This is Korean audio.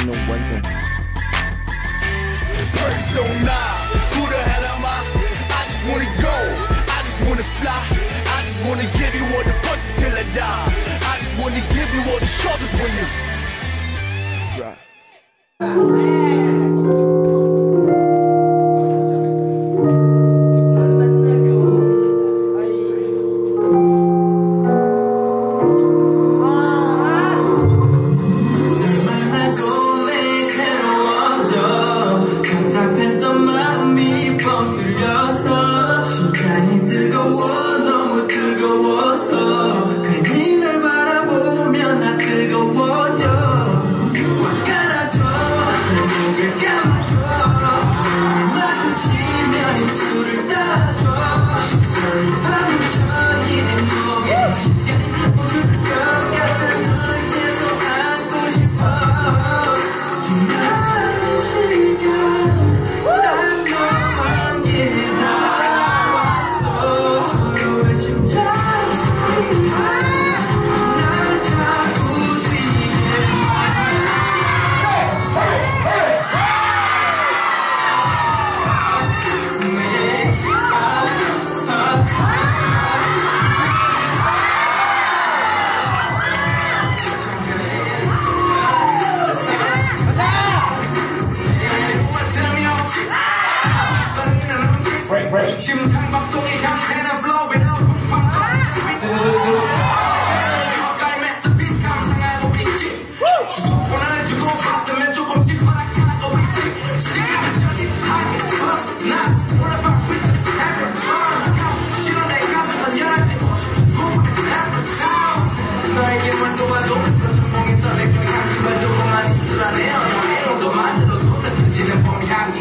in the winter. persona. Who the hell am I? I just wanna go. I just wanna fly. I just wanna give you all the punches till I die. I just wanna give you all the shoulders when you drop. 심장 박동의 향세는 flowing out 가까이 매스피스 감상하고 있지. 주도권을 주고 받으면 조금씩 허락하고 있지. 시간적인 하게 플러스. 나 wanna fuck with you every time 싫어 내가 던져지고 싶고 every time 너에게 뭘 도와줬어 전몽에 떨릴 거 향기가 조금만 있으라네요 너의 온도만으로도 느껴지는 봄 향기